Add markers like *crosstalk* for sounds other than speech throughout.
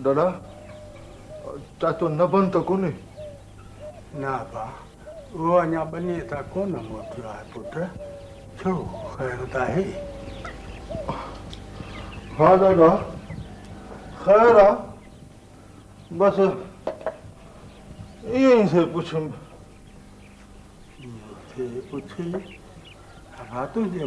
चाचो नबनि त कोन्हे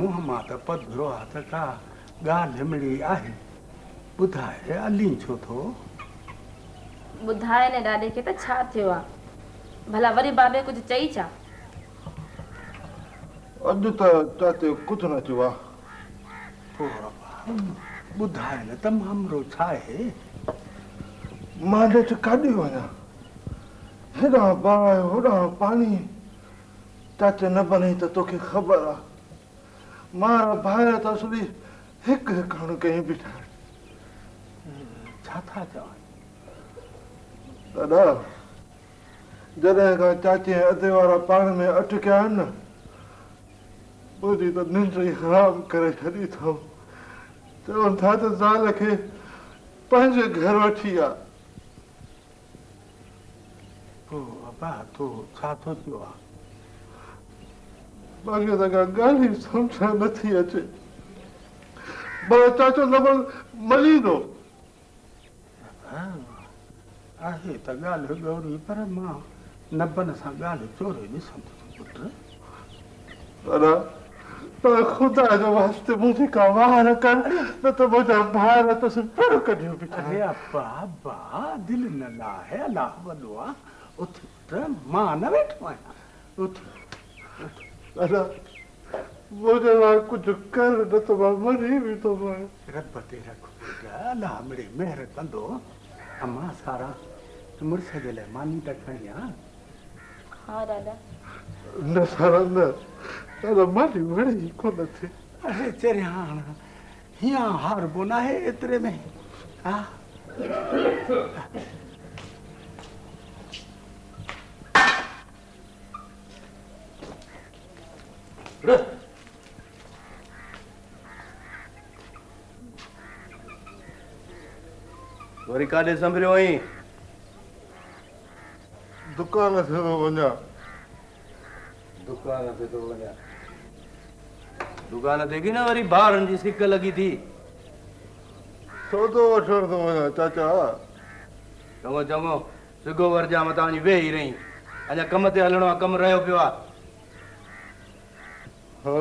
मूंहं मां तप थियो आहे बुधाए रे अली छो तो बुधाए ने दादी के तो छा थियो आ भला वरी बाबे कुछ चई चा अद तो ताते कुछ ना थियो आ बुधाए ने तम हमरो छा है मान दे तो का दियो ना हेदा बाए होदा न बने तो तो खबर आ चाचे वारा पाण में अटकिया नथी अचे चाचो न आहे त ॻाल्हि ॻोरी पर मां नबन सां ॻाल्हि चोरे ॾिसां थो पुट पर पर ख़ुदा जो वास्ते मुंहिंजे का वार कर न अलाह वॾो महिर कंदो ಸಮಾಸಾರ ಮುರ್ಸೋದಿಲ್ಲ ಮಾನಿ ತಟ್ಕಣಿಯ ಇಲ್ಲ ಸರ್ ಅಂದ ಅದಮ್ಮ ನೀವು ಹೇಳಿ ಇಕ್ಕೊಂಡತ್ತೆ अरे तेरे हाँ यहाँ हार बोना है इतने में हाँ Look. वरी काॾे संभरियो आई दुकान ते थो वञा दुकान ते थो वञा दुकान ते की न वरी ॿारनि जी सिक लॻी थी सौदो वठण थो वञा चाचा चङो चङो सिगो वरजा मथां वञी वेही रही अञा कम ते हलिणो आहे कमु रहियो पियो आहे हा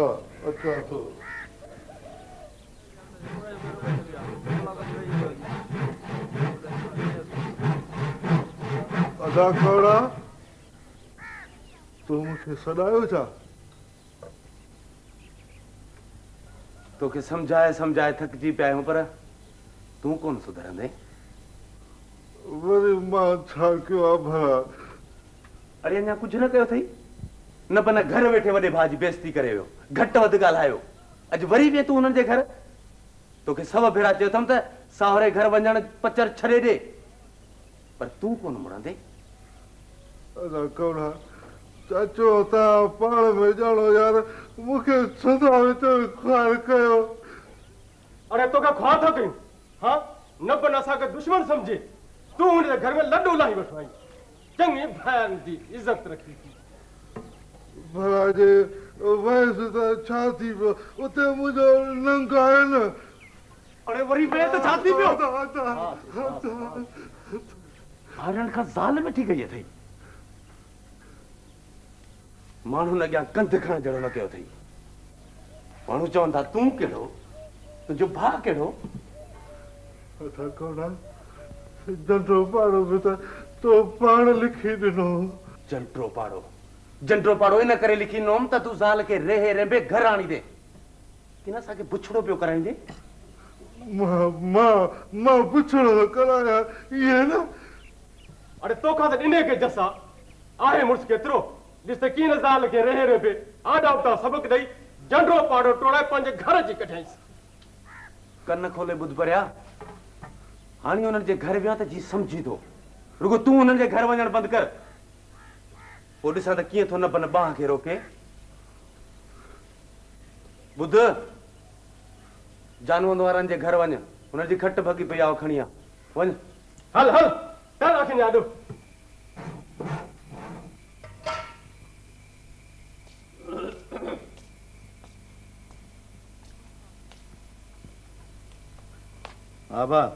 अचां थो तूं मूंखे सॾायो छा तोखे सम्झाए सम्झाए थकिजी पिया आहियूं पर तूं कोन सुधरंदे वरी मां छा कयो आहे भला अरे अञा कुझु न कयो अथई न पर घर वेठे वॾे भाउ जी बेस्ती करे वियो घटि वधि ॻाल्हायो अॼु वरी वे तूं हुननि जे घर तोखे सभु भेरा चयो अथमि त सावरे घर वञणु पचर छॾे ॾे पर तूं कोन मुड़ंदे अचो तव्हां पाण में ॼाणो यार मूंखे सदा विच में ख़्वार कयो अरे तोखे ख़्वार थो कयूं हा न पन असांखे दुश्मन सम्झे तूं हुन जे घर में लॾो लाही वठो आई चङी भाइनि जी इज़त रखी थी भला जे वयस त छा थी पियो उते मुंहिंजो लंग आहे न अरे वरी वे त छा थी पियो हरण खां मानू ना क्या कंधे खाने जरूर ना क्या होता ही मानू चौं था तू क्या रो तो जो भाग क्या रो अच्छा कौन है जंट्रो पारो बेटा तो पान लिखी दिनो जंट्रो पारो जंट्रो पारो ये ना करे लिखी नोम ता तू जाल के रहे रहे बे घर आनी दे कि ना साके बुच्छड़ो पे उकरा नी दे माँ माँ माँ बुच्छड़ो करा यार ये گھر گھر گھر گھر دو تو بند वारनि जे घर वञ हुनजी खट भॻी पई دو असां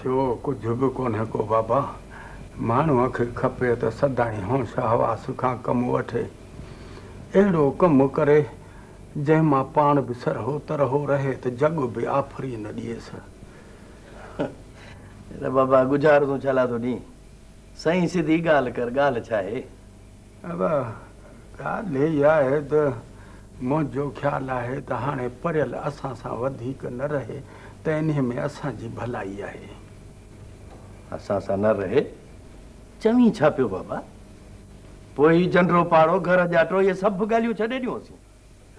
थियो कुझु बि कोन्हे को बाबा माण्हूअ खे खपे त सदाणी होश आहे कमु वठे अहिड़ो कमु करे जंहिं मां पाण बि सरहो तरहो रहे त जग बि आफ़री न त *laughs* बाबा गुज़ार तूं छला थो ॾींहुं सिधी ॻाल्हि कर ॻाल्हि छा आहे बाबा ॻाल्हि इहा आहे त मुंहिंजो ख़्यालु आहे त हाणे पढ़ियल असां सां वधीक न रहे त इन में असांजी भलाई आहे असां सां न रहे चवी छा पियो बाबा पोइ ई झंडो पाड़ो घर जाटो इहे सभु ॻाल्हियूं छॾे ॾियूंसीं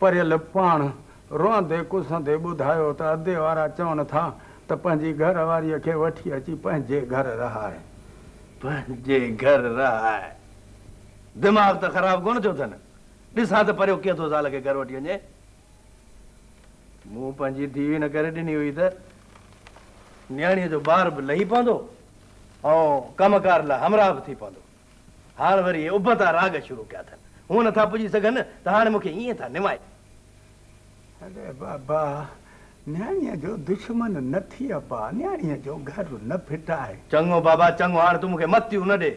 परियल पाण रोंदे कुसंदे ॿुधायो त अधे वारा चवनि था त पंहिंजी घर वारीअ खे वठी अची पंहिंजे घर रहाए पंहिंजे घर रहाए दिमाग़ त ख़राबु कोन थियो अथनि ॾिसां त परियो कीअं थो ज़ाल खे घरु वठी वञे मूं पंहिंजी धीउ न करे ॾिनी हुई त नियाणीअ जो ॿार बि लही पवंदो ऐं कमकार लाइ हमराह बि थी पवंदो हाणे वरी उभता राग शुरू कया अथनि हुन था पुॼी सघनि त हाणे मूंखे ईअं था निमाए अरे बाबा न्याणीअ जो दुश्मन न थी अपा न्याणीअ जो घर न फिटाए चङो बाबा चङो हाणे तूं मूंखे मतियूं न ॾे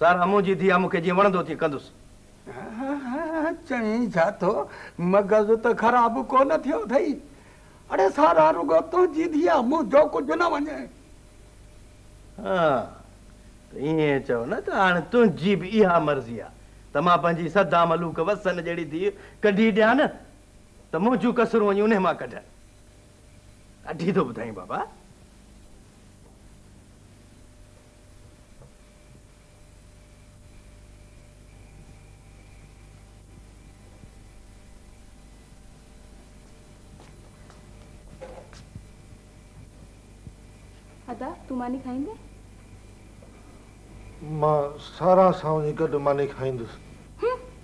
सारा मुंहिंजी धीअ मूंखे जीअं वणंदो तीअं कंदुसि चई छा थो मग़ज़ त ख़राबु कोन थियो अथई अड़े सारा रुगो तुंहिंजी धीअ मुंहिंजो कुझु न वञे ईअं चओ न त हाणे तुंहिंजी बि इहा मर्ज़ी आहे त मां पंहिंजी सदा मलूक वसन कढी ॾियां न त मुंहिंजूं कसरूं वञी उन मां कढां तूं मानी मां सारा खाईंदुसि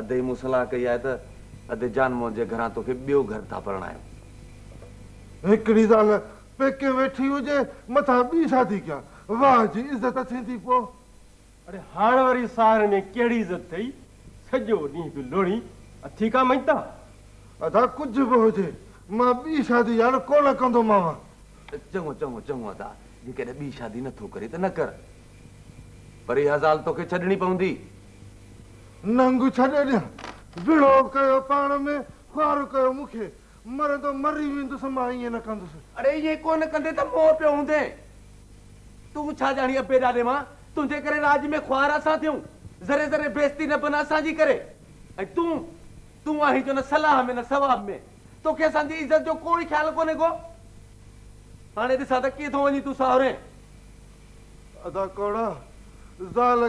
अधे ई सलाह कई आहे त अधे जानवर जे घरां तोखे ॿियो घर था परणा वेठी हुजे शादी कयां वाह जी इज़त वरी से कहिड़ी इज़त ॾींहुं बि हुजे मां ॿी शादी या चङो चङो चङो अदा जेकॾहिं ॿी शादी नथो करे त न कर पर इहा ज़ाल तोखे छॾिणी पवंदी नंग छड़े दे बिलो कयो पाण में खार कयो मुखे मर तो मरी वें तो समाई न कंद अरे ये कोन कंदे त मो पे हुंदे तू छा जानी अबे दादे मा तुजे करे राज में खार असा थियो जरे जरे बेइज्जती न बना सा करे ए तू तू आही जो न सलाह में न सवाब में तो के सा जो कोई ख्याल कोने को हाने दिसा त के तो वनी तू सारे अदा कोड़ा जाल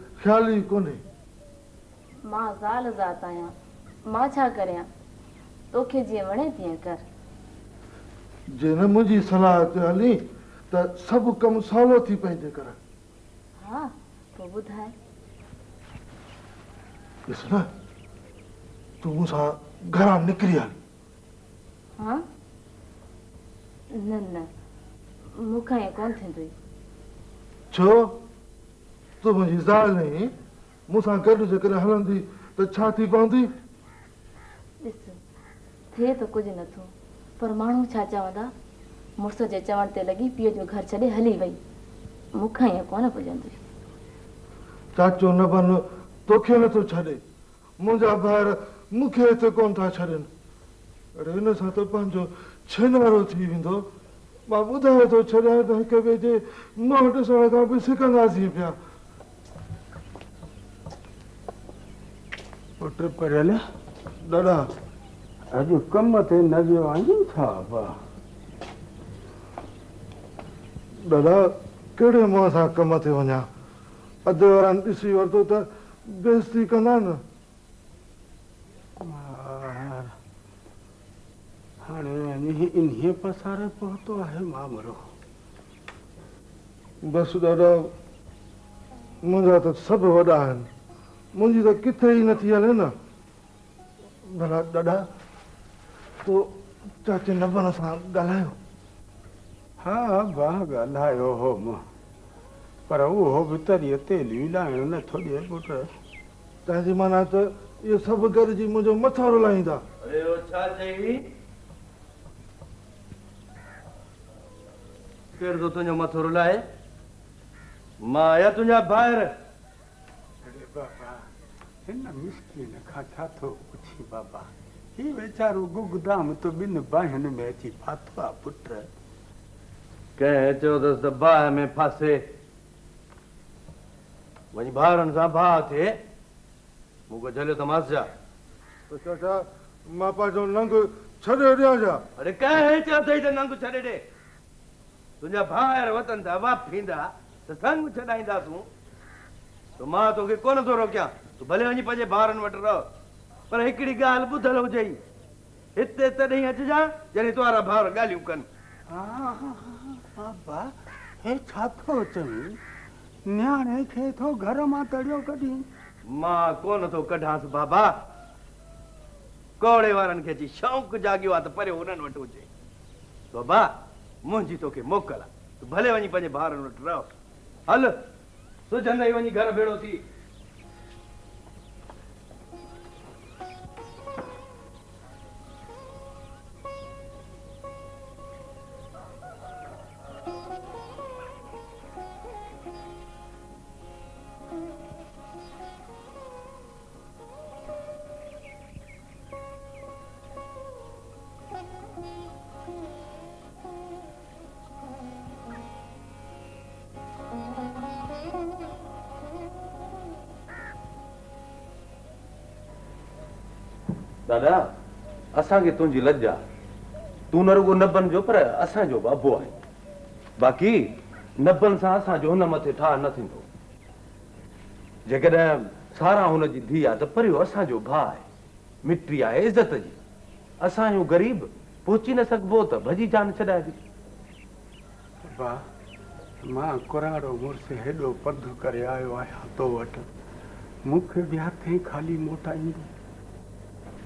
ख़्याल ई कोन्हे मां ज़ाल ज़ात आहियां मां छा करियां तोखे छो सुबुह जी ज़ाल नहीं मूंसां गॾु जेकॾहिं हलंदी त छा थी पवंदी ॾिस थिए त कुझु नथो पर माण्हू छा चवंदा मुड़ुस जे चवण ते लॻी पीउ जो घरु छॾे हली वई मूंखां ईअं कोन पुॼंदी चाचो न बन तोखे नथो छॾे मुंहिंजा ॿार मूंखे हिते कोन था छॾनि अरे हिन सां त पंहिंजो छेनारो थी वेंदो मां ॿुधायो थो छॾियां त हिकु ॿिए जे मुंहुं ॾिसण खां बि सिकंदासीं पिया कहिड़े मुंहं सां कम ते वञा अधु वारा ॾिसी वरितो त बेस्ती कंदा नसारे पहुतो आहे बसि दादा मुंहिंजा त सभु वॾा आहिनि किथे ई नथी हले न मां तोखे कोन थो रोकियां तूं भले वञी पंहिंजे ॿारनि वटि रहो पर हिकिड़ी ॻाल्हि ॿुधल हुजई हिते तॾहिं जॾहिं तोरा भाउर ॻाल्हियूं कनि छा थो थो चई खे घर मां कढी मां कोन थो कढांसि बाबा कोड़े वारनि खे अची शौक़ु जाॻियो आहे त परे हुननि वटि हुजे बाबा मुंहिंजी तोखे मोकल आहे भले वञी पंहिंजे ॿारनि वटि रहो हल सुई वञी घर भेड़ो थी दादा असांखे तुंहिंजी लज आहे तूं न रुगो पर असांजो बाबो आहे बाक़ी ठाह न थींदो जेकॾहिं सारा हुनजी धीउ त परियो असांजो भाउ आहे मिटी आहे इज़त जी असांजो ग़रीब पहुची न सघिबो त भॼी जान मोटाईंदी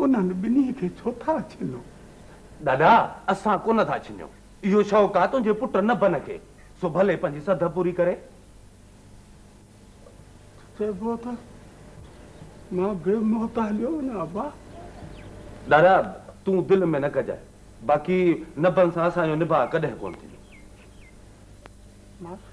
उन्हें बिनी के छोटा चिन्नो दादा असां को न था चिन्नो यो शाओ का तो जे पुट न बन के सो भले पंजी सदा पूरी करे ते बोलते मैं बे मोता लियो ना दादा तू दिल में न कर बाकी न बन सांसा यो निभा कर दे कौन थी माशा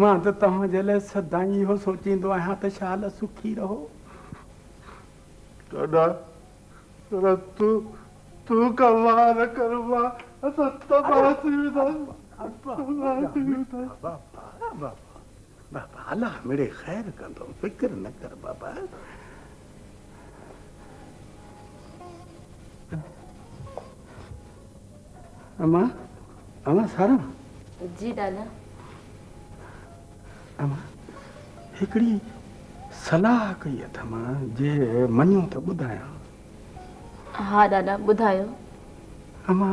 मां त तव्हांजे लाइ सदाई इहो सोचींदो आहियां त शाल सुखी रहो ॾाॾा तूं तूं कमाल करवा असां तबाह थी वेंदा बाबा अलाह मिड़े ख़ैर कंदो फिक्र न कर बाबा अमा अमा सारा जी डाला اما هڪڙي صلاح ڪي اٿم جنهن مون کي ٻڌايو ها دادا ٻڌايو اما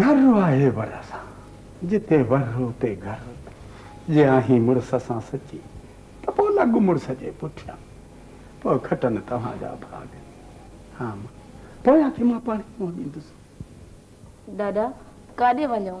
گھر ويهي ورسا جتي ورهو ته گھر جها هي مرس سان سچي ته پوءِ لاڳ مرس جي پٺيان پوءِ ختم تها جا باغ ها پوءِ هي مون پنهنجو ڏنس دادا ڪاڏي وليو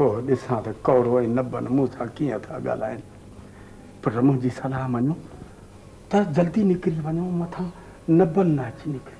पोइ ॾिसां त कौरो ऐं नबल मूं सां कीअं था ॻाल्हाइनि पर मुंहिंजी सलाह मञो त जल्दी निकिरी वञो मथां नबल न अची निकिरे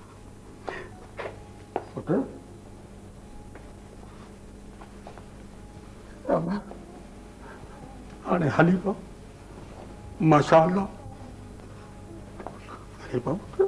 पुत्र आणि हलीबा मसाला हलीबा पुत्र